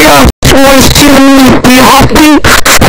was to be happy